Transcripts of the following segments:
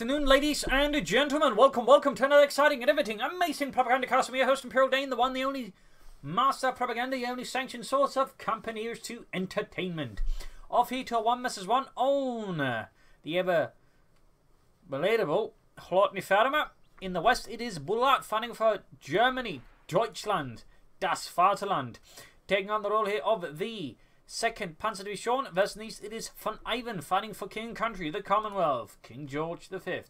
afternoon, ladies and gentlemen. Welcome, welcome to another exciting and everything amazing propaganda cast. I'm your host, Imperial Dane, the one, the only master propaganda, the only sanctioned source of companies to entertainment. Off here to a one versus one owner, the ever relatable Kholodny Ferma. In the west, it is Bulat fighting for Germany, Deutschland, Das Vaterland. Taking on the role here of the Second Panzerdivision versus East, it is Von Ivan fighting for King and Country, the Commonwealth, King George V.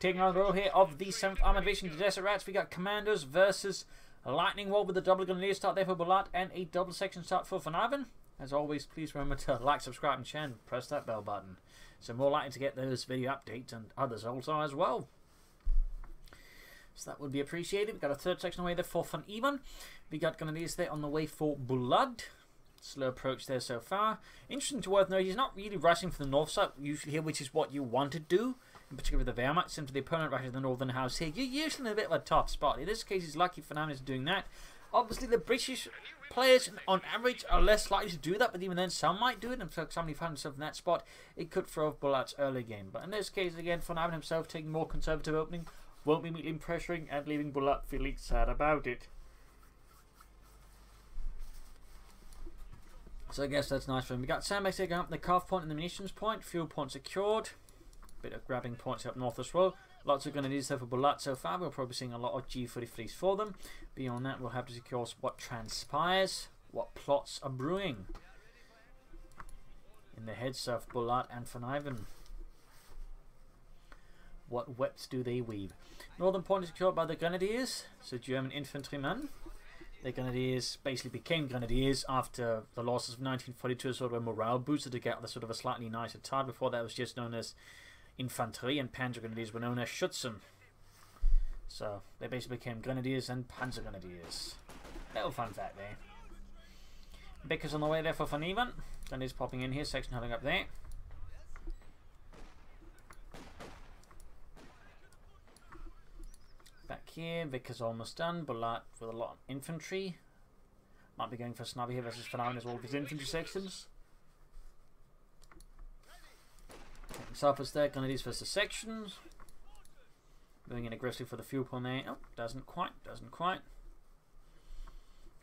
Taking on the role here of the 7th Armored Division, the Desert Rats, we got Commandos versus Lightning War with a double grenadier start there for Bulat and a double section start for Von Ivan. As always, please remember to like, subscribe, and share, and press that bell button. So more likely to get those video updates and others also as well. So that would be appreciated. We've got a third section away there for Von Ivan. We got Grenadiers there on the way for Bulat. Slow approach there so far. Interesting to worth note, he's not really rushing for the north side usually here, which is what you want to do. In particular with the Wehrmacht, since the opponent rushes the northern house here, you're usually in a bit of a top spot. In this case, he's lucky Fernandez doing that. Obviously, the British players, on average, are less likely to do that, but even then, some might do it. And if somebody found himself in that spot, it could throw off Bulat's early game. But in this case, again, Fernandez himself taking more conservative opening, won't be immediately pressuring and leaving Bulat feeling sad about it. So I guess that's nice for him. We got Sandbags taking up the calf point and the munitions point. Fuel point secured. Bit of grabbing points up north as well. Lots of grenadiers there for Bulat so far. We're probably seeing a lot of G43s for them. Beyond that, we'll have to secure what transpires, what plots are brewing in the heads of Bulat and Von Ivan. What webs do they weave? Northern point is secured by the grenadiers, so German infantrymen. The Grenadiers basically became Grenadiers after the losses of 1942, sort of a morale booster to get the sort of a slightly nicer title. Before that was just known as Infanterie, and Panzer Grenadiers were known as Schützen. So they basically became Grenadiers and Panzer Grenadiers. Little fun fact there. Vickers on the way there for Von Ivan. Grenadiers popping in here, section heading up there. Here, Vickers almost done. Bulat with a lot of infantry. Might be going for Snobby here versus Phenomenon as his infantry sections. Southwest there, Grenadiers versus sections. Going in aggressively for the fuel point there. Oh, doesn't quite, doesn't quite.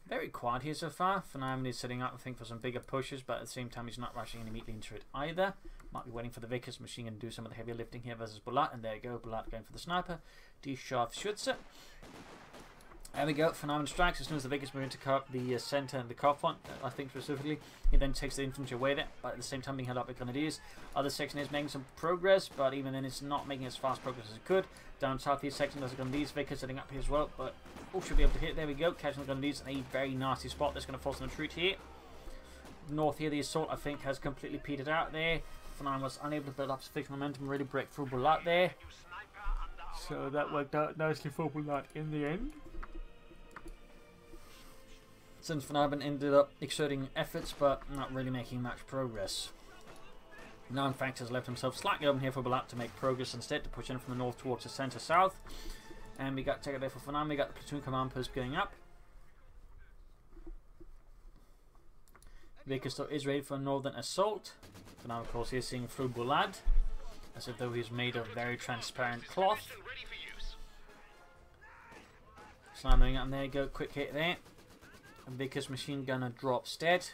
Very quiet here so far. Phenomenon is setting up, I think, for some bigger pushes, but at the same time, he's not rushing immediately into it either. Might be waiting for the Vickers machine to do some of the heavy lifting here versus Bulat. And there you go, Bulat going for the sniper. Die Scharfschütze. There we go, Phenomenon strikes as soon as the Vickers move into the uh, centre and the car point, I think specifically. He then takes the infantry away there, but at the same time being held up by Grenadiers. Other section is making some progress, but even then it's not making as fast progress as it could. Down south southeast section, there's a Grenadiers Vickers setting up here as well, but oh, should be able to hit. There we go, catching the Grenadiers in a very nasty spot. That's going to force them to retreat here. North here, the assault, I think, has completely petered out there. Phenomenon was unable to build up sufficient momentum, really break through Bulat there. So that worked out nicely for Bulat in the end. Since Van ended up exerting efforts but not really making much progress. Now in fact has left himself slightly open here for Bulat to make progress instead to push in from the north towards the centre south. And we got there for Ivan, we got the platoon command post going up. Vickers is ready for a northern assault. Now of course he's seeing through Bulat as if though he's made of very transparent cloth. Slamming up there, go quick hit there. And Vickers machine gunner drops dead.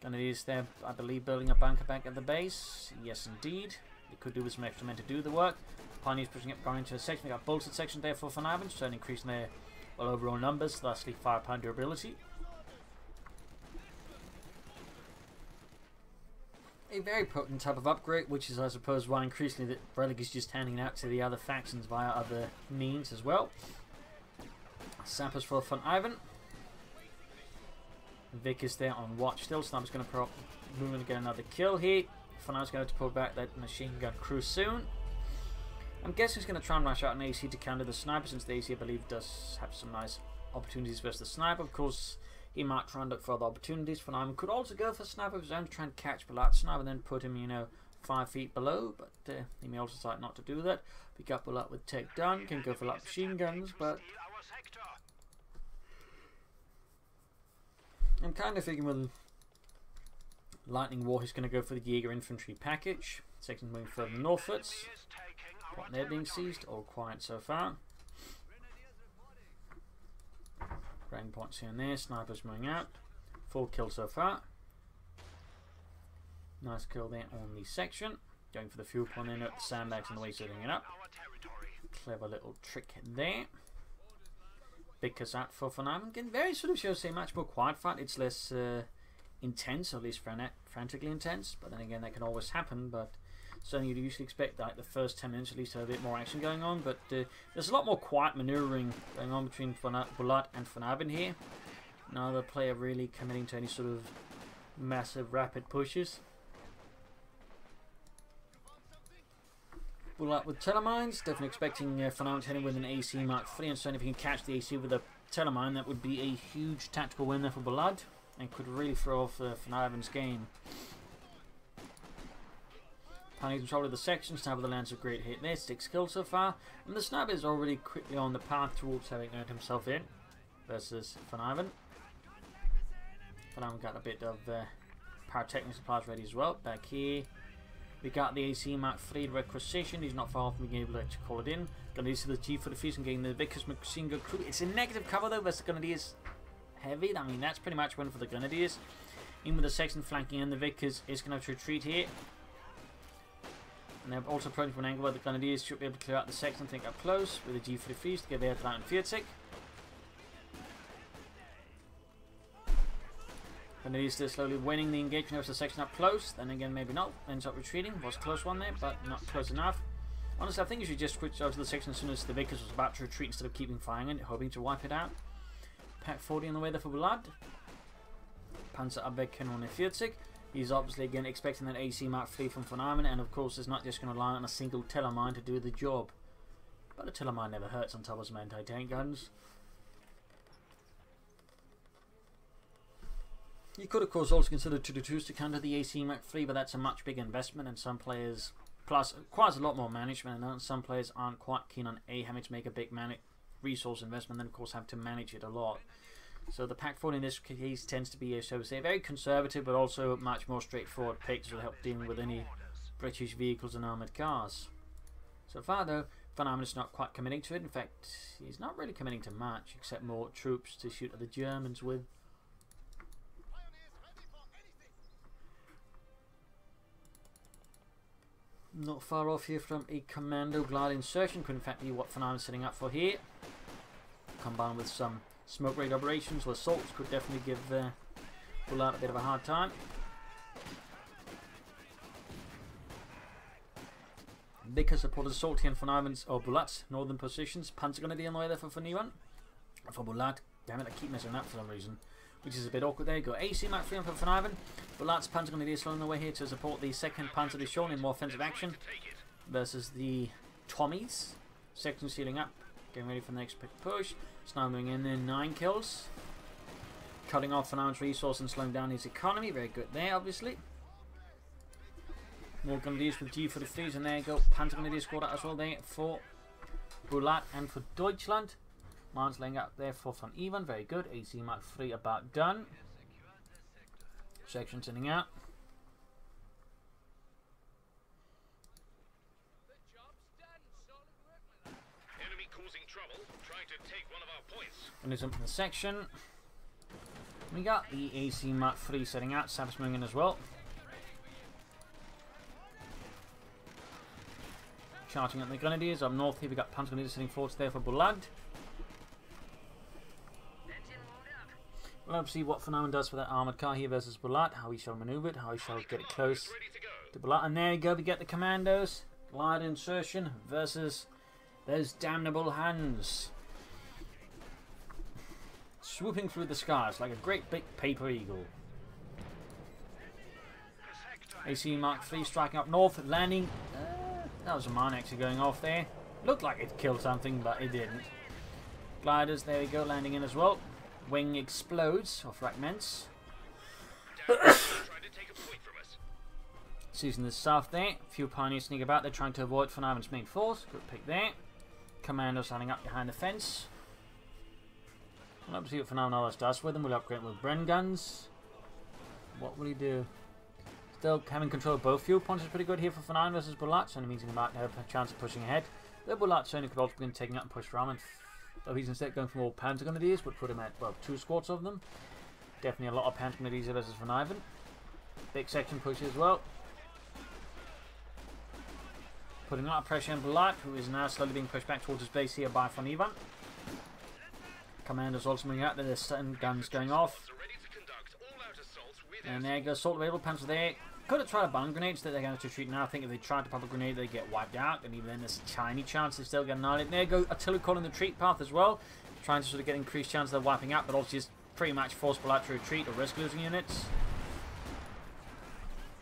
Grenadiers there, I believe, building a bunker back at the base. Yes, indeed. They could do with some extra men to do the work. Pioneers pushing up, going into a section. We got bolted section there for Ivan, so increasing their well, overall numbers, thusly firepower durability. A very potent type of upgrade, which is, I suppose, why increasingly that Relic is just handing out to the other factions via other means as well. Sappers for Von Ivan. Vic is there on watch still. Sniper's going to prop, moving to get another kill here. Von Ivan's going to pull back that machine gun crew soon. I'm guessing he's going to try and rush out an AC to counter the sniper, since the AC, I believe, does have some nice opportunities versus the sniper. Of course, he might try and look for other opportunities for Nyman. Could also go for Sniper of his own to try and catch Bulat Sniper and then put him, you know, five feet below. But uh, he may also decide not to do that. Pick up Bulat with take done. Can go for like machine guns, but I'm kind of thinking with Lightning War he's going to go for the Jaeger infantry package. Sections moving further northwards. What they're being seized, all quiet so far. Grain points here and there, snipers moving out. Four kills so far. Nice kill there on the section. Going for the fuel point in at the sandbags on the way setting it up. Clever little trick there. Big Kazat for Fanam. Again, very sort of shows a much more quiet fight. It's less uh, intense, or at least fran frantically intense. But then again, that can always happen. But certainly you'd usually expect like the first 10 minutes at least to have a bit more action going on. But uh, there's a lot more quiet maneuvering going on between Bulat and Fanabin here. Neither player really committing to any sort of massive rapid pushes. Bulat with Tellermines, definitely expecting uh, Fanabin to hit him with an AC Mark 3 and certainly if he can catch the AC with a Tellermine that would be a huge tactical win there for Bulat and could really throw off uh, Fanabin's game. Planning control of the section, Snap with the lands of great hit there, six kills so far, and the Snap is already quickly on the path towards having earned himself in versus Van Ivan. Van Ivan got a bit of uh, pyrotechnic supplies ready as well. Back here, we got the AC Mark 3 requisition. He's not far from being able to call it in. Gonna the G43s and getting the Vickers machine gun crew. It's a negative cover though, versus Grenadiers heavy. I mean, that's pretty much one for the Grenadiers. In with the section flanking and the Vickers is going to have to retreat here. And they're also prone to an angle where the Grenadiers should be able to clear out the section, think up close with the G43s to get there to and 40. Grenadiers still slowly winning the engagement of the section up close, then again maybe not, ends up retreating, was close one there, but not close enough. Honestly, I think you should just switch over to the section as soon as the Vickers was about to retreat instead of keeping firing it, hoping to wipe it out. Pak 40 on the way there for Bulat. Panzer Abwehr Kanone 40. He's obviously again expecting that AC Mark 3 from Von and of course it's not just going to rely on a single Tellermine to do the job. But a Tellermine never hurts on top of some anti-tank guns. You could of course also consider 222s to counter the AC Mark 3, but that's a much bigger investment and some players, plus requires a lot more management and some players aren't quite keen on A, having to make a big resource investment, then of course have to manage it a lot. So the pack 4 in this case tends to be, so to say, very conservative, but also much more straightforward pick to help dealing with any British vehicles and armoured cars. So far, though, is not quite committing to it. In fact, he's not really committing to much, except more troops to shoot at the Germans with. Not far off here from a commando glide insertion, could in fact be what is setting up for here. Combined with some Smoke raid operations or assaults could definitely give uh, a bit of a hard time. Because support assault here von Ivan's or Bulat's northern positions. Panzer be on the way there for Faniwan. For Bulat. Damn it, I keep missing that for some reason. Which is a bit awkward there. you Go AC Mark 3 for Von Ivan. Bulat's Panzer be on the way here to support the second Panzer Division in more offensive action. Versus the Tommies. Section sealing up. Getting ready for the next push. Snowing in there, 9 kills. Cutting off Fernand's resource and slowing down his economy. Very good there, obviously. More Grenadiers with G43s, and there you go. Panzer Grenadier squad as well there for Bulat and for Deutschland. Mines laying up there for Van Ivan. Very good. AC Mark 3 about done. Section sending out. There's up in the section. We got the AC Mark 3 setting out, in as well. Charging at the Grenadiers. Up north here we got Panzer Grenadiers sitting forwards there for Bulat. We'll have to see what Phenomenon does for that armoured car here versus Bulat, how he shall manoeuvre it, how he shall get it close to Bulat. And there you go, we get the commandos. Glide insertion versus those damnable hands swooping through the skies like a great big paper eagle. AC Mark III striking up north, landing. Uh, that was a mine actually going off there. Looked like it killed something, but it didn't. Gliders, there we go, landing in as well. Wing explodes, or fragments. Seizing the south there. A few pioneers sneak about. They're trying to avoid Van Ivan's main force. Good pick there. Commando standing up behind the fence. Have to see what Phenomenal does with them. We'll upgrade with Bren guns. What will he do? Still having control of both fuel points is pretty good here for Fanine versus Bulat, so it means he might have a chance of pushing ahead. The Bulat certainly could also begin taking out and push Ramen, though he's instead going for more Panzer Grenadiers, but put him at, well, two squads of them. Definitely a lot of Panzer Grenadiers versus Van Ivan. Big section push as well. Putting a lot of pressure on Bulat, who is now slowly being pushed back towards his base here by Van Ivan. Commandos also moving out, there's stun guns going off. And there goes Assault Available Pencil there. Could have tried a bomb grenades that they're going to retreat now. I think if they tried to pop a grenade, they get wiped out. And even then, there's a tiny chance they still get annihilated. There go Attila calling the retreat path as well. Trying to sort of get increased chance of wiping out, but also just pretty much forceful out to retreat or risk losing units.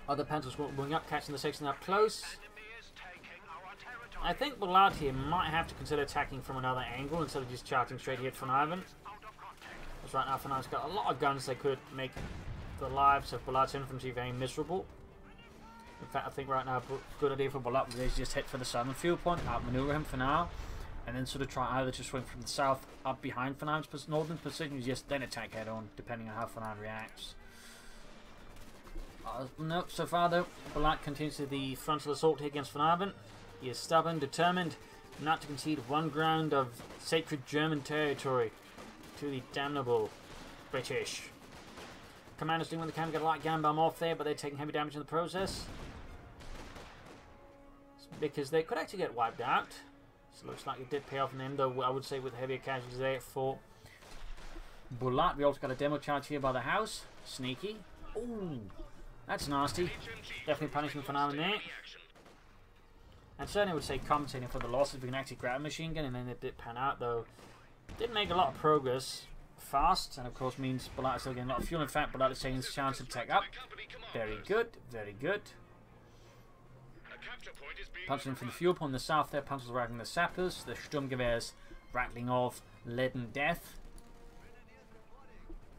Other pencils moving up, catching the section up close. I think Bulat here might have to consider attacking from another angle instead of just charging straight here at Van Ivan. Because right now Van Ivan's got a lot of guns they could make the lives of Bulat's infantry very miserable. In fact, I think right now a good idea for Bulat is just hit for the southern fuel point, outmaneuver him for now, and then sort of try either to swing from the south up behind Fanam's northern position, just then attack head on, depending on how Fanam reacts. Uh, no, so far though, Bulat continues to the frontal assault here against Van He is stubborn, determined not to concede one ground of sacred German territory to the damnable British. Commandos doing what they can to get a light gun bomb off there, but they're taking heavy damage in the process. Because they could actually get wiped out. So it looks like it did pay off in the end, though I would say with heavier casualties there for Bulat. We also got a demo charge here by the house. Sneaky. Ooh, that's nasty. Definitely punishment for now and there. And certainly would say compensating for the losses. We can actually grab a machine gun and then it did pan out, though. Didn't make a lot of progress fast, and of course means Bulat is still getting a lot of fuel. In fact, Bulat is taking his chance to take up. Very good, very good. Punching from the fuel point in the south there, punches rattling the sappers, the Sturmgewehrs rattling off leaden death.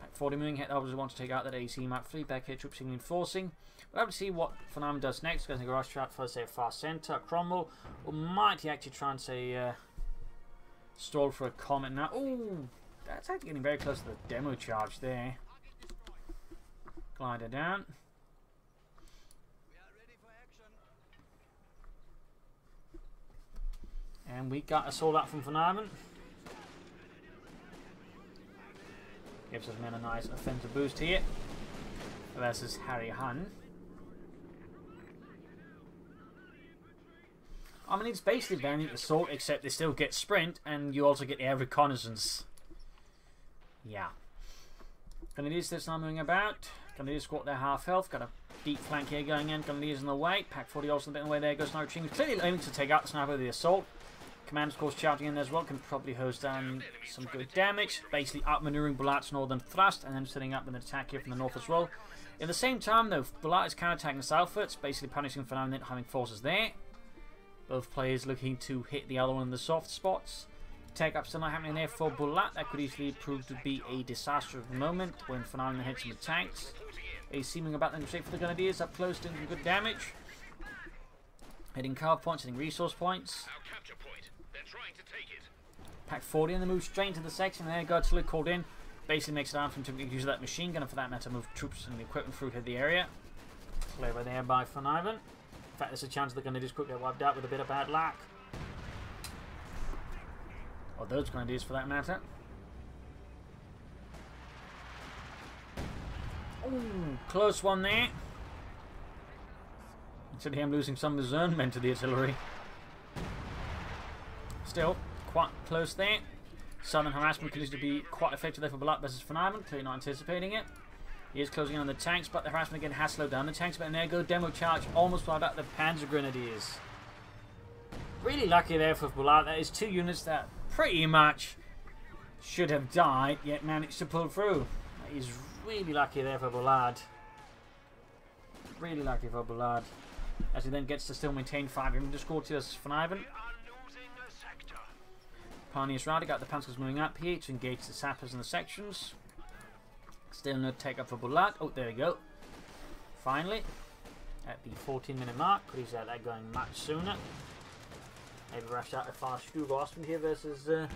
Pak 40 moving hit obviously want to take out that AC Mark 3 back here, troops reinforcing. We'll have to see what Phenomenon does next. Going to go rush out for say far centre, Cromwell, or might he actually try and say uh, stall for a comet now? Oh, that's actually getting very close to the demo charge there. Glider down. And we got a sold out from Van Gives us men a nice offensive boost here. Versus Harry Hun. I mean, it's basically Valiant Assault, except they still get Sprint, and you also get Air Reconnaissance. Yeah. Grenadiers now moving about. Grenadiers squat their half health. Got a deep flank here going in. Grenadiers in the way. Pak 40 also in the way there. Goes Night Clearly aiming to take out the sniper of the assault. Commandos, of course, charging in as well. Can probably hose down some good damage. Basically outmaneuvering Bulat's northern thrust and then setting up an attack here from the north as well. At the same time, though, Bulat is counterattacking southwards, basically punishing for now and then having forces there. Both players looking to hit the other one in the soft spots. Take up still not happening there for Bulat. That could easily prove to be a disastrous moment when Phenomenon hits some tanks. A seeming about them straight for the Grenadiers up close doing some good damage. Hitting carve points, hitting resource points. Pak 40 and they move straight into the section. There go look called in. Basically makes it hard for him to use that machine gun and for that matter move troops and equipment through to the area. Clever there by Van Ivan. In fact, there's a chance they're going to just quickly get wiped out with a bit of bad luck. Or those grenadiers for that matter. Ooh, close one there. Considering him losing some men to the artillery. Still, quite close there. Southern harassment continues to be quite effective there for Bulat versus Ivan, clearly not anticipating it. He is closing in on the tanks, but the harassment again has slowed down the tanks. But there go demo charge, almost brought out the Panzer Grenadiers. Really lucky there for Bulat. That is two units that pretty much should have died, yet managed to pull through. He's really lucky there for Bulat. Really lucky for Bulat. As he then gets to still maintain 5 him to score to us Van Ivan. Pioneers Rowdy got the Panzers moving up here to engage the sappers in the sections. Still no take up for Bulat. Oh, there we go. Finally, at the 14 minute mark, could he set that going much sooner? Maybe rush out a fast Stug Ostwind here versus uh,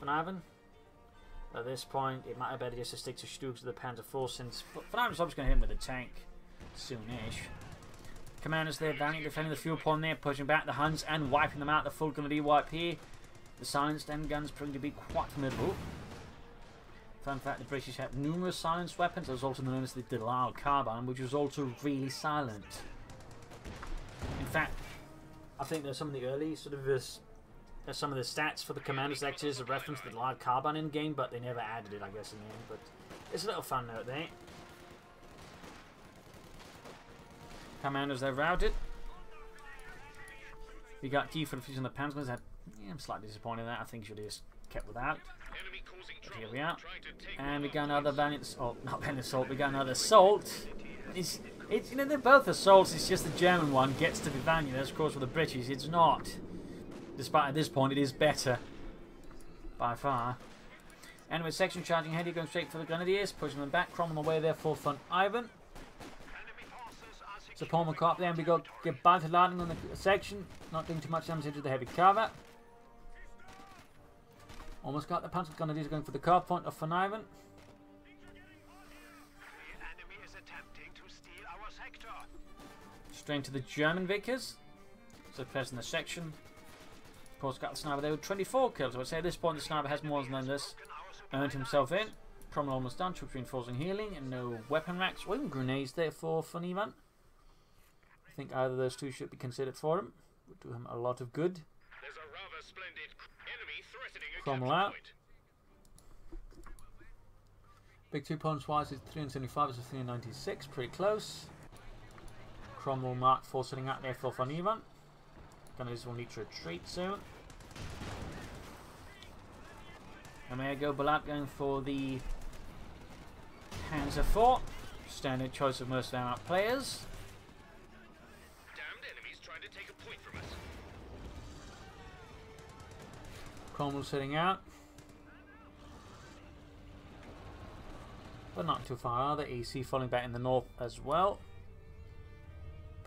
Van Ivan. At this point, it might have better just to stick to Stugs to the Panzer Force since Van Ivan's obviously going to hit him with a tank. soonish. Commandos there, Valiant defending the fuel pond there, pushing back the Huns and wiping them out. The full gun wipe here. The silenced end guns proving to be quite formidable. Fun fact, the British had numerous silenced weapons. Was also known as the Delisle carbine, which was also really silent. In fact, I think there's some of the early sort of uh, this, there's uh, some of the stats for the commander sectors a reference to the Delisle carbine in game, but they never added it, I guess, in the end. But it's a little fun note there. Commanders, they're routed. We got D for the fusion of the Panzers. I'm slightly disappointed in that. I think should have just kept without. Here we are. And oh, we got another Valiant Assault. Not Valiant Assault, we got another Assault. It's, it's, you know, they're both assaults. It's just the German one gets to be Valiant. That's, of course, for the British, it's not. Despite at this point, it is better. By far. And with section charging ahead, going straight for the Grenadiers, pushing them back. Cromwell away there, for front Ivan. So Paul McCarthy then we got landing on the section, not doing too much damage into the heavy carver. Almost got the Panzer Grenadiers going for the car point of Von Ivan. Straight to the German Vickers. So pressing the section. Of course, got the sniper there with 24 kills. I would say at this point the sniper has more than this. Earned himself in. Cromwell almost done. Troops reinforcing healing and no weapon racks. Or even grenades there for Von Ivan. I think either of those two should be considered for him. Would do him a lot of good. Cromwell out. Big two points wise is 375 versus 396, pretty close. Cromwell Mark 4 sitting out there for Von Ivan. Gunners will need to retreat soon. And there go Bulat going for the Panzer 4. Standard choice of most of our players. Cromwell sitting out. But not too far The AC falling back in the north as well.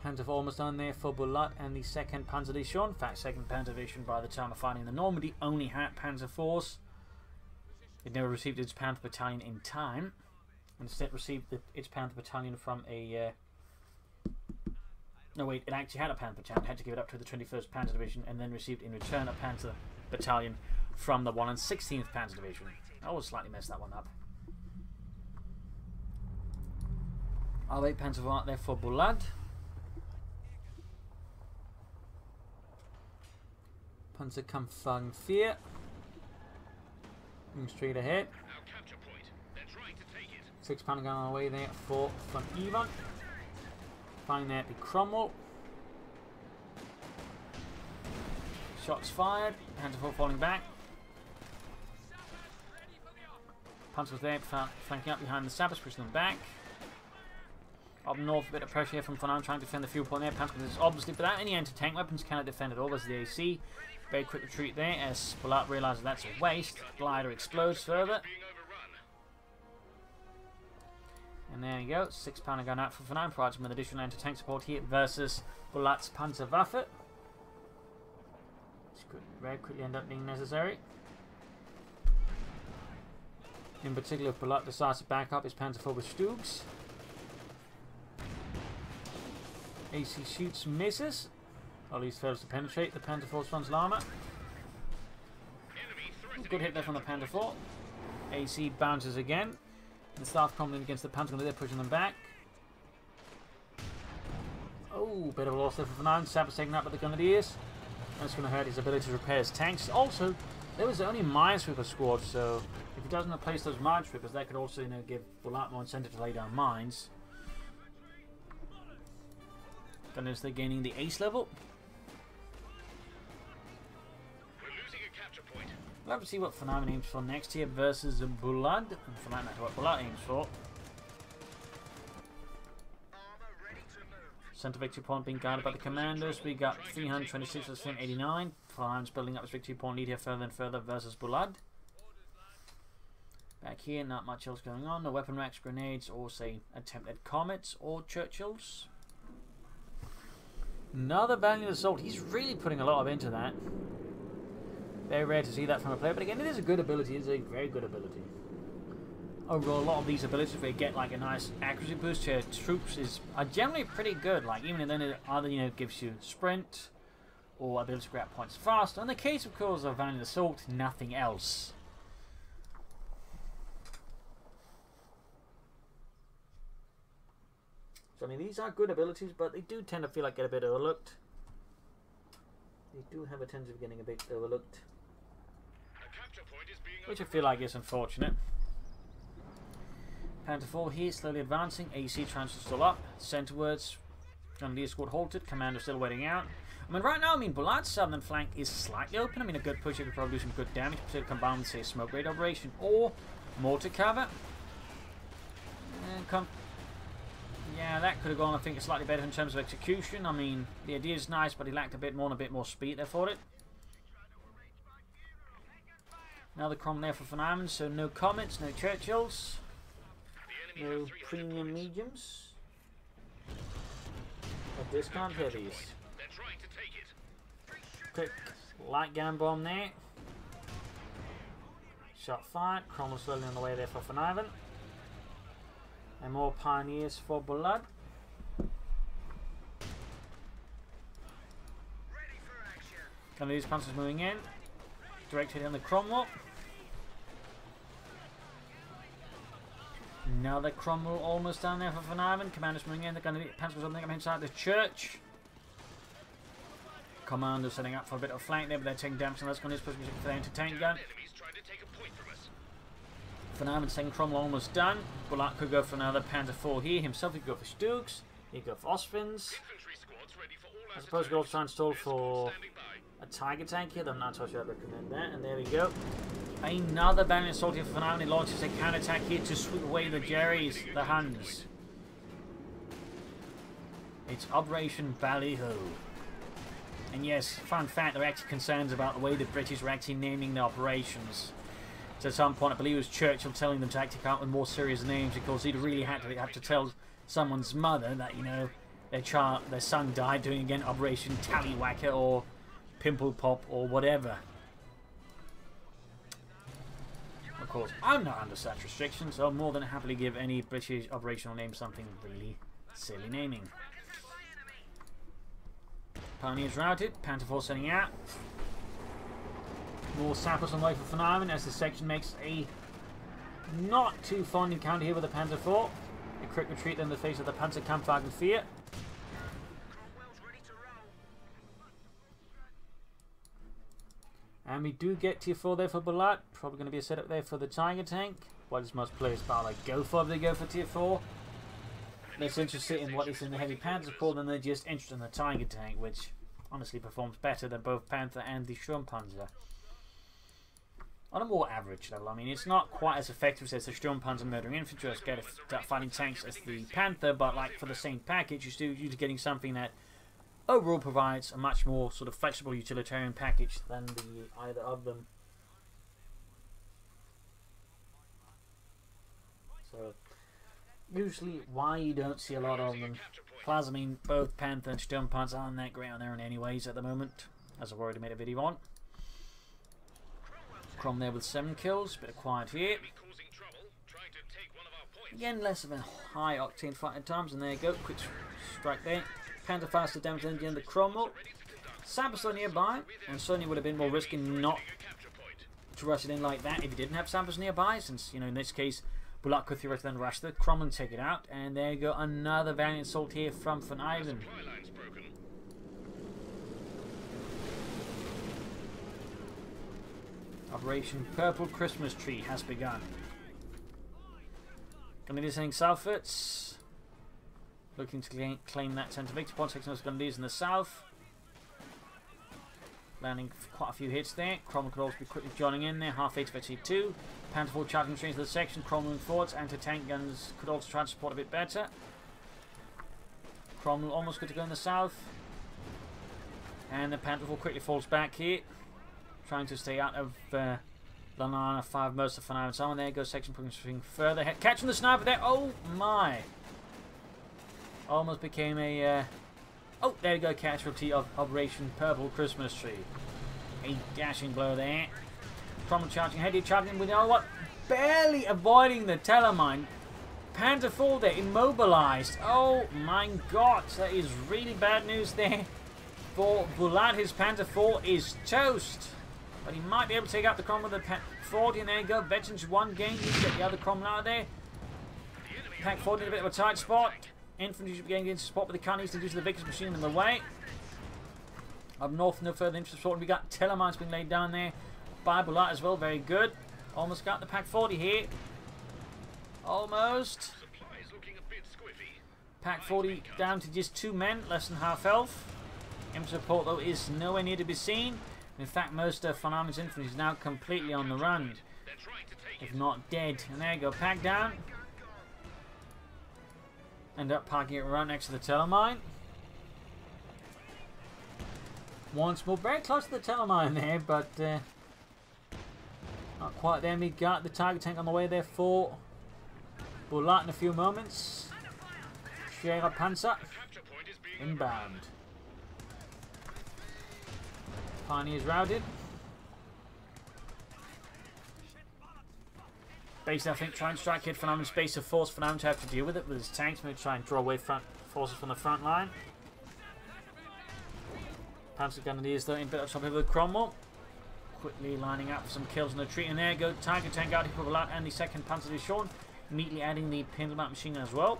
Panzer almost done there for Bulat and the 2nd Panzer Division. In fact, 2nd Panzer Division by the time of fighting the Normandy only had Panzer Force. It never received its Panther Battalion in time. Instead received the, its Panther Battalion from a... Uh, no wait, it actually had a Panther Battalion. It had to give it up to the 21st Panzer Division and then received in return a Panzer Battalion from the 1 and 16th Panzer Division. I always slightly messed that one up. Our 8 Panzer out there for Bulat. Panzerkampfwagen 4. Moving straight ahead. Six pounder gun away there for Von Ivan. Find there the Cromwell. Shots fired. Panzer 4 falling back. Panzer's there, flanking up behind the Sabres, pushing them back. Up north, a bit of pressure here from Fanan trying to defend the fuel point there. Panzer is obviously without any anti-tank weapons cannot defend at all. There's the AC. Very quick retreat there as Bulat realizes that's a waste. Glider explodes further. And there you go. Six pounder gun out for Fanan, provides him with additional anti-tank support here versus Bulat's Panzerwaffe could very quickly end up being necessary. In particular, if Bulat decides to back up his Panzer IV with Stugs. AC shoots, misses. At least fails to penetrate the Panzer IV's front llama. Good hit there from the Panzer IV. AC bounces again. The staff coming in against the Panzer, they're pushing them back. Oh, bit of a loss there for Fernand. Sabbath taken out by the Grenadiers. That's going to hurt his ability to repair his tanks. Also, there was only Minesweeper squad, so if he doesn't replace those Minesweepers, that could also you know, give Bulat more incentive to lay down mines. Then as they're gaining the ace level. We'll have to see what Phenomenon aims for next here versus Bulat. And for that matter, what Bulat aims for. Center victory point being guarded by the commandos. We got 326 versus 389. Farms building up his victory point lead here further and further versus Bulat. Back here, not much else going on. No weapon racks, grenades, or say attempted comets or Churchills. Another valiant assault. He's really putting a lot of into that. Very rare to see that from a player, but again, it is a good ability. It is a very good ability. Overall, a lot of these abilities where you get like a nice accuracy boost to your troops is are generally pretty good. Like even then it either you know gives you sprint or ability to grab points fast. In the case of course of Valiant Assault, nothing else. So I mean these are good abilities, but they do tend to feel like get a bit overlooked. They do have a tendency of getting a bit overlooked. Which I feel like is unfortunate. Panther 4 here, slowly advancing. AC transfer still up. Centerwards. Grenadier squad halted. Commando still waiting out. I mean, right now, I mean, Bulat's southern flank is slightly open. I mean, a good push, you could probably do some good damage, particularly combined with, say, a smoke raid operation or mortar cover. And come. Yeah, that could have gone, I think, slightly better in terms of execution. I mean, the idea is nice, but he lacked a bit more and a bit more speed there for it. Another Crom there for Van so no comments, no Churchills, no premium mediums, or discount heavies. Quick light gun bomb there. Shot fired, Cromwell slowly on the way there for Van And more pioneers for Bulat. Of these panzers moving in. Directed on the Cromwell. Another Cromwell almost down there for Van Ivan. Commandos moving in. They're going to pencils something up inside the church. Commando setting up for a bit of flank there, but they're taking damage, and that's going to push music for the anti-tank gun. Van Ivan saying Cromwell almost done. Bulat could go for another Panther 4 here. Himself, he could go for StuGs. He could go for Ostwinds. I suppose we could also try and stall for a Tiger Tank here, I'm not so sure I'd recommend that. And there we go. Another Valiant Assault here for Phenomenon launches a counter-attack here to sweep away the Jerrys, the Huns. It's Operation Ballyhoo. And yes, fun fact, there are actually concerns about the way the British were actually naming the operations. So at some point, I believe it was Churchill telling them to actually come up with more serious names because he'd really had to have to tell someone's mother that, you know, their child, their son died doing again Operation Tallywhacker or Pimple Pop or whatever. Of course, I'm not under such restrictions, so I'll more than happily give any British operational name something really silly naming. Pioneers routed, Panther 4 sending out. More sappers on the way for as the section makes a not too fond encounter here with the Panther 4. A quick retreat in the face of the Panzer Kampfwagen 4. And we do get tier 4 there for Bulat. Probably going to be a setup there for the Tiger Tank. What does most players like go for if they go for tier 4? Less interested in what is in the Heavy Panther pool than they're just interested in the Tiger Tank, which honestly performs better than both Panther and the Sturmpanzer. On a more average level, I mean, it's not quite as effective as the Sturmpanzer murdering infantry as get fighting tanks as the Panther, but like for the same package, you're still usually getting something that overall provides a much more sort of flexible utilitarian package than the either of them. So usually why you don't see a lot of them. Plus, I mean, both Panther and Sturmpanzer aren't that great on their own anyways at the moment, as I've already made a video on. Crom there with 7 kills, bit of quiet here. Again, less of a high octane fight at times, and there you go, quick strike there. Panther faster damage than the Cromwell. Sampson nearby, and Sonya would have been more risky not to rush it in like that if he didn't have Samples nearby, since, you know, in this case, Bulat could theoretically then rush the Cromwell and take it out. And there you go, another Valiant Assault here from Van Ivan. Operation Purple Christmas Tree has begun. Gonna be sending Southwards. Looking to claim, that centre victory point. Taking those Gundis in the south. Landing quite a few hits there. Cromwell could also be quickly joining in there. Half 8 of 2 Panther 4 charging straight into the section. Cromwell forwards. Anti-tank guns could also try to support a bit better. Cromwell almost good to go in the south. And the Panther 4 quickly falls back here. Trying to stay out of uh, Lanana 5 most of the now. Someone there goes section pushing further ahead. Catching the sniper there. Oh my. Almost became a... Uh... Oh, there we go, casualty of Operation Purple Christmas Tree. A dashing blow there. Cromwell charging ahead, charging with, you know what? barely avoiding the Tellermine. Panther 4 there, immobilized. Oh my god, that is really bad news there. For Bulat, his Panther 4 is toast. But he might be able to take out the Cromwell with the Pak 40, and there you go. Veterans one game. You get the other Cromwell out there. Pak 40 in a bit of a tight spot. Infantry should be getting into spot, but they can't easily do to the Vickers machine in the way. Up north, no further infantry support. We got Tellermines being laid down there by Bulat as well. Very good. Almost got the Pak 40 here. Almost. Pak 40 down to just two men, less than half health. M support though is nowhere near to be seen. In fact, most of Von infantry is now completely on the run. If not dead. And there you go, pack down. End up parking it right next to the tellermine. Once more, very close to the tellermine there, but uh, not quite there. We got the Tiger tank on the way there for Bulat in a few moments. Schwerer Panzer inbound. Pioneers routed. Basically, I think try and strike hit Phenomenon space of force Phenomenon to have to deal with it with his tanks. Maybe try and draw away front forces from the front line. Panzer Grenadiers though in bit of trouble with Cromwell. Quickly lining up for some kills in the tree. And there go Tiger Tank out here Bulat and the second Panzer Division. Immediately adding the Pindelmat machine gun as well.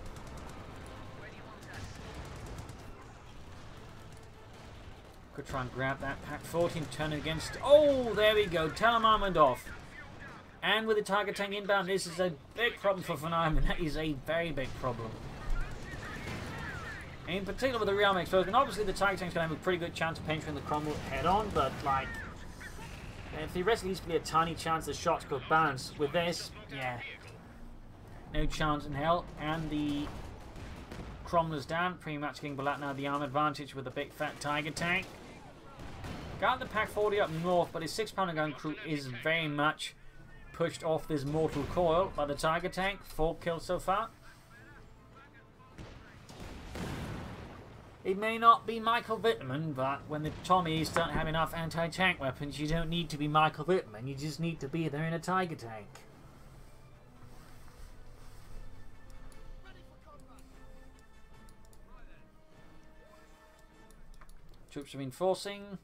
Could try and grab that pack 14, turn it against. Oh, there we go. Tellermine went off. And with the Tiger Tank inbound, this is a big problem for Armin. That is a very big problem. In particular with the rearm explosion. Obviously, the Tiger Tank's going to have a pretty good chance of penetrating the Cromwell head on, but, like, theoretically, used to be a tiny chance the shots could bounce. With this, yeah, no chance in hell. And the Cromwell's down, pretty much getting Bulat now the arm advantage with a big fat Tiger Tank. Got the Pak 40 up north, but his 6 pounder gun crew is very much pushed off this mortal coil by the Tiger Tank. Four kills so far. It may not be Michael Wittmann, but when the Tommies don't have enough anti-tank weapons, you don't need to be Michael Wittmann. You just need to be there in a Tiger Tank. Troops are reinforcing.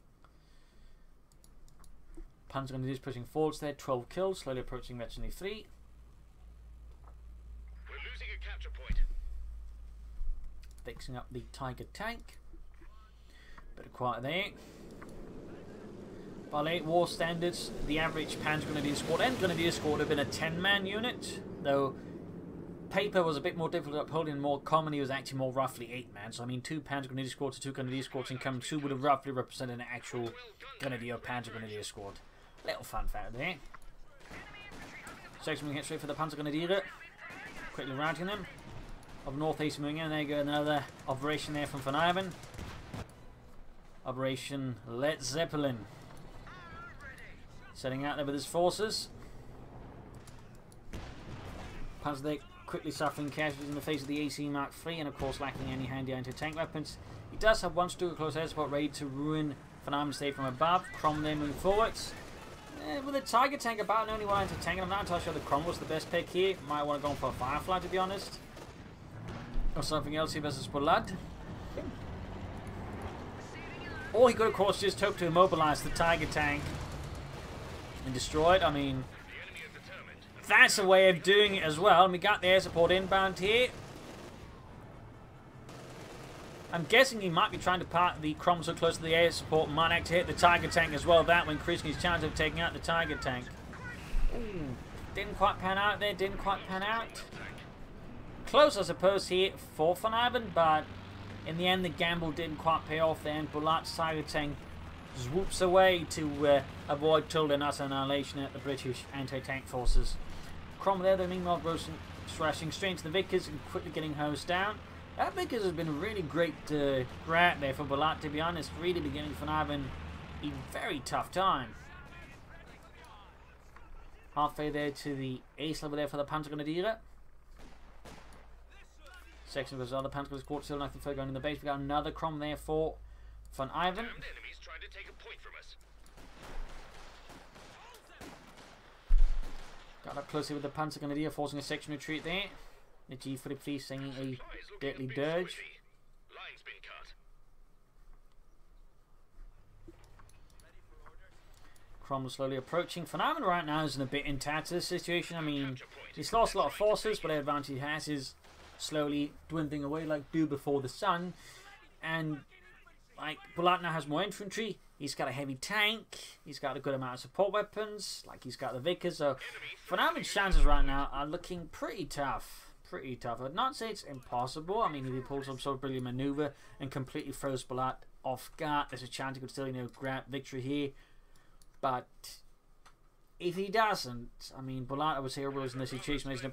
Panzer Grenadiers pushing forwards there, 12 kills, slowly approaching Metchney 3. We're losing a capture point. Fixing up the Tiger tank. Bit of quiet there. By late war standards, the average Panzer Grenadier squad and Grenadier squad have been a 10 man unit, though paper was a bit more difficult to uphold and more common, he was actually more roughly 8 man. So, I mean, two Panzer Grenadier squads to two Grenadier squads in come two would have roughly represented an actual Grenadier Panzer Grenadier squad. Little fun fact there. Moving hit straight for the Panzer Grenadier. Quickly routing them. Of northeast moving in. There you go, another operation there from Von Ivan. Operation Led Zeppelin. Setting out there with his forces. Panzer quickly suffering casualties in the face of the AC Mark III and of course lacking any handy anti-tank weapons. He does have one Stuka close air support ready to ruin Von Ivan's stay from above. Crom there moving forwards. Eh, with a Tiger tank about and only one to tank, I'm not entirely sure the Cromwell's the best pick here. Might want to go for a Firefly to be honest. Or something else here versus Bulat. Or he could of course just hope to immobilize the Tiger tank and destroy it. I mean, that's a way of doing it as well. And we got the air support inbound here. I'm guessing he might be trying to park the Crom so close to the air support might actually hit the Tiger tank as well. That will increasing his chance of taking out the Tiger tank. Ooh, didn't quite pan out there, didn't quite pan out. Close, I suppose, here for Von Ivan, but in the end, the gamble didn't quite pay off there, and Bulat's Tiger tank swoops away to uh, avoid total annihilation at the British anti-tank forces. Crom there, the meanwhile, Rosen thrashing straight into the Vickers and quickly getting hosed down. That Vickers has been a really great uh, grab there for Bulat, to be honest. Really beginning for Ivan a very tough time. Halfway there to the ace level there for the Panzer Grenadier. Section goes on the Panzer Squad still nothing further going in the base. We got another Crom there for Von Ivan. To take a point from us. Got up closely with the Panzer Grenadier, forcing a section retreat there. The G43 singing a deadly dirge. Cromwell slowly approaching. Phenomenon right now is in a bit in tatters situation. I mean, he's lost a lot of forces, but the advantage he has is slowly dwindling away like dew before the sun. And like Bulat now has more infantry. He's got a heavy tank. He's got a good amount of support weapons. Like he's got the Vickers. So Phenomenon's chances right now are looking pretty tough. Pretty tough. I'd not say it's impossible. I mean, if he pulls some sort of brilliant maneuver and completely throws Bulat off guard, there's a chance he could still, you know, grab victory here. But if he doesn't, I mean, say, was in the situation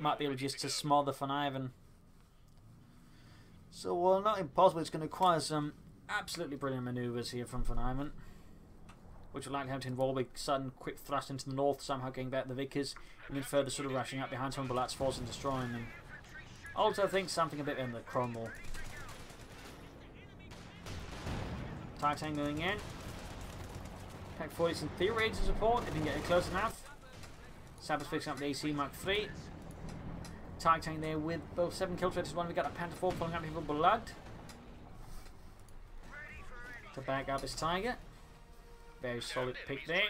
might be able just to smother Von Ivan. So, well, not impossible. It's going to require some absolutely brilliant maneuvers here from Von Ivan. Which would likely to involve a sudden quick thrust into the north, somehow getting back the Vickers, and then further sort of rushing up behind some of Bulat's forces and destroying them. Also, think something a bit in the Cromwell. Titan going in. Pak 40 some theory to support if you can get it close enough. Sabbath fixing up the AC Mark III. Titan there with both 7 kill threats. One we got a Panzer 4 pulling up people blood. To back up his Tiger. Very solid pick there.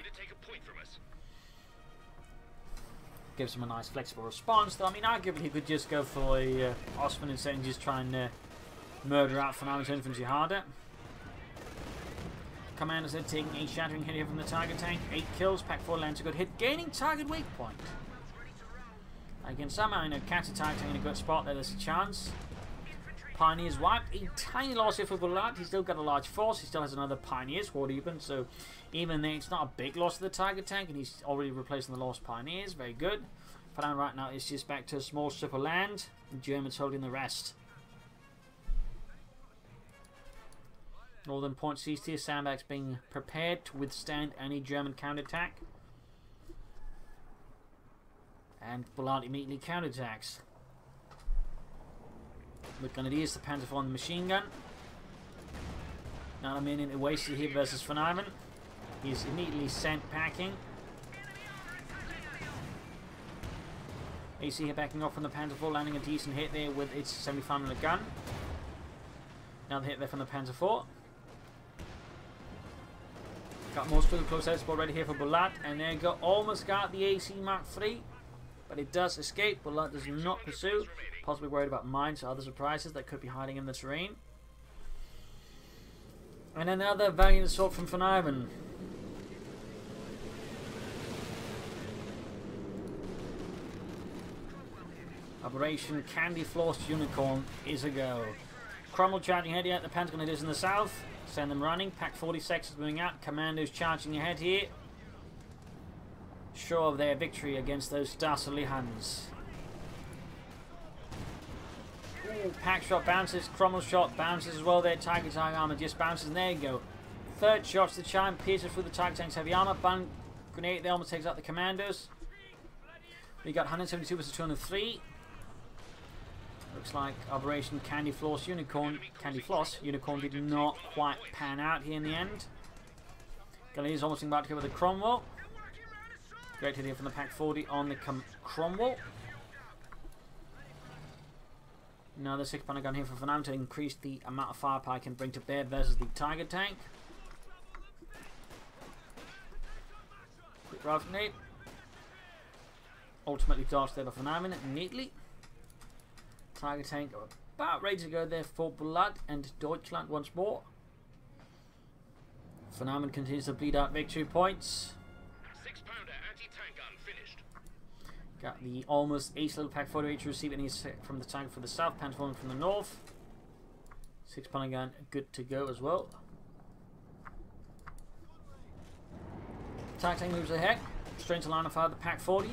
Gives him a nice flexible response. Though I mean, arguably he could just go for a uh, Ostwind instead and just try and uh, murder out Fernando's infantry harder. Commandos are taking a shattering hit here from the target tank. Eight kills, pack four lands a good hit, gaining target weak point. Again, somehow in a counter attack in a good spot there, there's a chance. Pioneers wiped. A tiny loss here for Bulat. He's still got a large force. He still has another Pioneer squad even. So even there, it's not a big loss to the Tiger tank. And he's already replacing the lost Pioneers. Very good. Padan right now is just back to a small strip of land. The Germans holding the rest. Northern point seized here. Sandbags being prepared to withstand any German counterattack. And Bulat immediately counterattacks. The use the IV and the machine gun. Now Not a minute wasted here versus Ivan. He's immediately sent packing. AC here backing off from the Panzer IV, landing a decent hit there with its 75 mm gun. Another hit there from the Panzer IV. Got most of the close air support ready here for Bulat, and there go. Almost got the AC Mark III, but it does escape. Bulat does not pursue. Possibly worried about mines or other surprises that could be hiding in the terrain. And another valiant assault from Van. Operation Candy Floss Unicorn is a go. Cromwell charging ahead here. The Pentagon it is in the south. Send them running. Pack 46 is moving out. Commandos charging ahead here. Sure of their victory against those dastardly Huns. Pack shot bounces. Cromwell shot bounces as well there. Tiger Tank armor just bounces. And there you go. Third shot to the chime. Pierces through the Tiger Tank's heavy armor. Bun grenade there almost takes out the commandos. We got 172 versus 203. Looks like Operation Candy Floss Unicorn, Candy Floss Unicorn did not quite pan out here in the end. Galileo's almost about to go with the Cromwell. Great idea from the Pak 40 on the Com Another six pounder gun here for Phenomenon to increase the amount of firepower I can bring to bear versus the Tiger tank. Quick grenade. Ultimately dodged there by Phenomenon neatly. Tiger tank about ready to go there for Blood and Deutschland once more. Phenomenon continues to bleed out victory points. Six pounder anti-tank gun finished. Got the almost ace little pack photo to receive any from the tank for the south, Panther from the north. Six gun good to go as well. Tank tank moves ahead, straight to line of fire the Pak 40.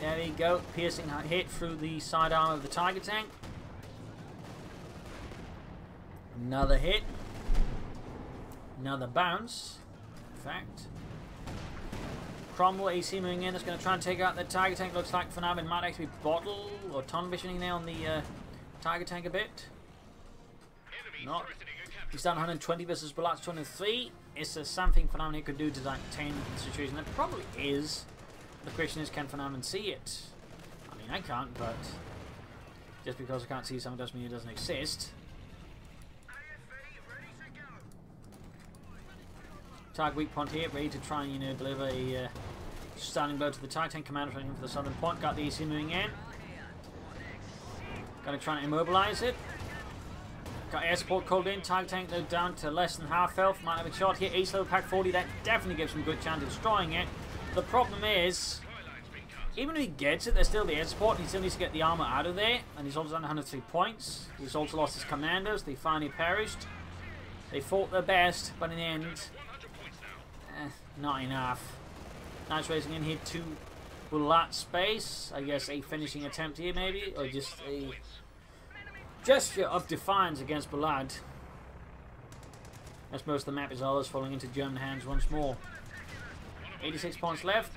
There you go, piercing hit through the side sidearm of the Tiger tank. Another hit. Another bounce. In fact. Cromwell AC moving in. That's going to try and take out the Tiger tank. Looks like for now it might actually be bottle or ton visioning there on the uh, Tiger tank a bit. Not. threatening a capture He's down 120 versus Bulat's 23. Is there something Phenomenon could do to tame the situation? There probably is. The question is, can Arman see it? I mean, I can't, but just because I can't see something doesn't mean it doesn't exist. Target weak point here, ready to try and, you know, deliver a uh, standing blow to the Titan commander for the southern point. Got the EC moving in. Gonna try and immobilize it. Got air support called in. Target tank though down to less than half health. Might have a shot here. Ace level Pak 40. That definitely gives him a good chance of destroying it. The problem is, even if he gets it, there's still the air support. He still needs to get the armor out of there. And he's also down 103 points. He's also lost his commandos. They finally perished. They fought their best, but in the end, 100 points now. Eh, not enough. Nice racing in here to Bulat space. I guess a finishing attempt here, maybe, or just a gesture of defiance against Bulat. As most of the map is ours, falling into German hands once more. 86 points left.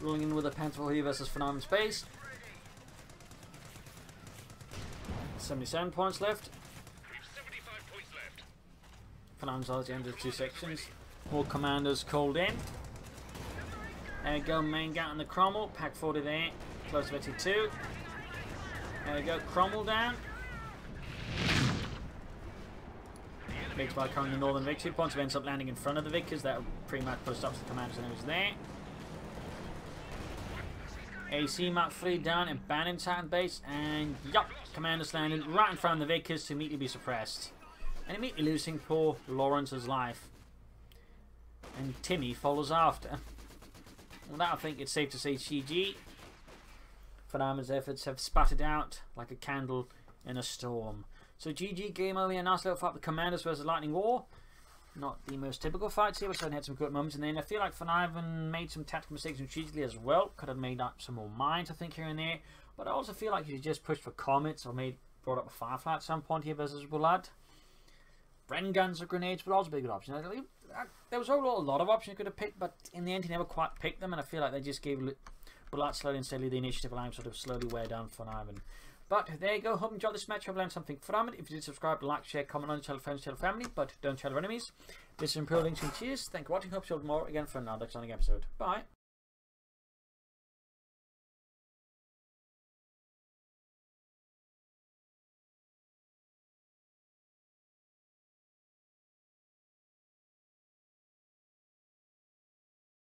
Rolling in with a Panther here versus Phenomenon Space. 77 points left. We've 75 points left. At the end of two sections. More commandos called in. There we go, main gat on the Cromwell. Pak 40 there. Close to 82. There we go, Cromwell down. Vicks by coming the Northern Vic. Two points ends up landing in front of the Vickers. That pretty much put a stop to the commandos and was there. AC Mark 3 down and Bannon Titan base. And yup, commandos landed right in front of the Vickers to immediately be suppressed. Immediately losing poor Lawrence's life. And Timmy follows after. Well, that I think it's safe to say GG. Phenomen's efforts have sputtered out like a candle in a storm. So GG game over here. Nice little fight with Commandos versus Lightning War. Not the most typical fights here, but certainly had some good moments. And then I feel like Von Ivan made some tactical mistakes strategically as well. Could have made up some more mines, I think, here and there. But I also feel like he just pushed for comets or made brought up a Firefly at some point here versus Blood. Bren guns or grenades would also be a good option. There was overall a lot of options you could have picked, but in the end he never quite picked them, and I feel like they just gave Blood slowly and steadily the initiative, allowing sort of slowly wear down Von Ivan. But there you go. Hope you enjoyed this match. Hope you learned something from it. If you did subscribe, like, share, comment on the channel, friends, channel, family, but don't tell your enemies. This is Imperial Links and cheers. Thank you for watching. Hope you all more again for another exciting episode. Bye.